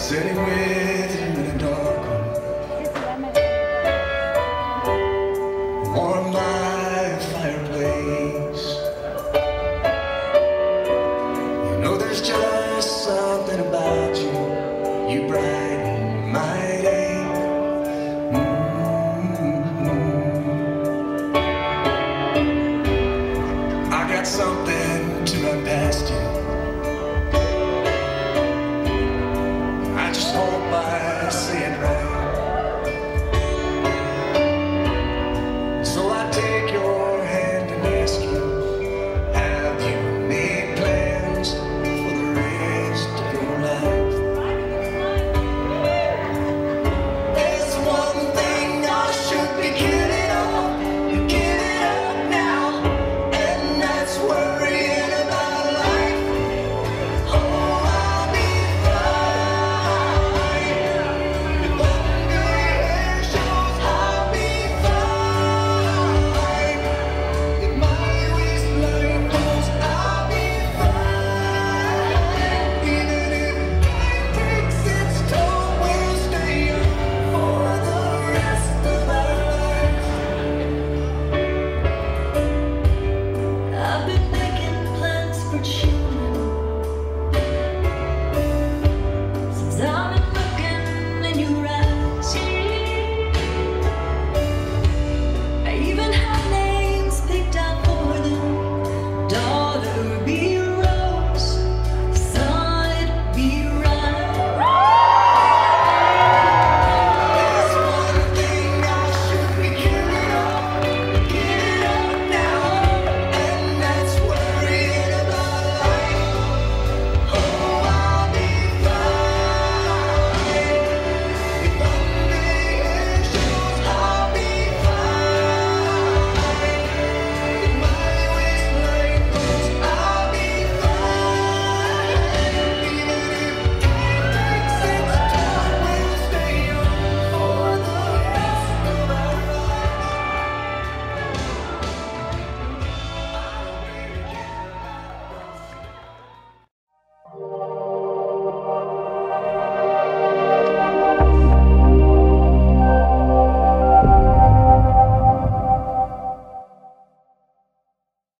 Sitting with you in the dark. Warm night.